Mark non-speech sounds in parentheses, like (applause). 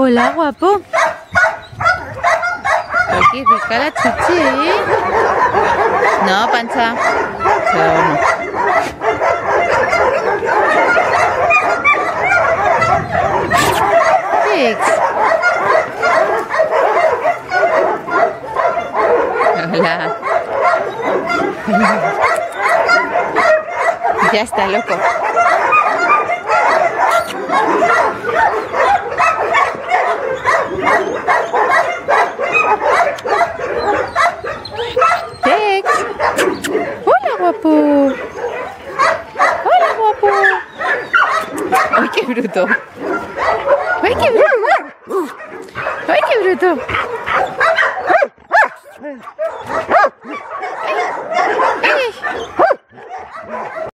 Hola, guapo. Ay, qué rica la chuchi, ¿eh? No, pancha. No. Six. Hola. (laughs) Ya está loco. guapo. Hola, guapo. Ay, qué bruto. Ay, qué bruto. Ay, qué bruto.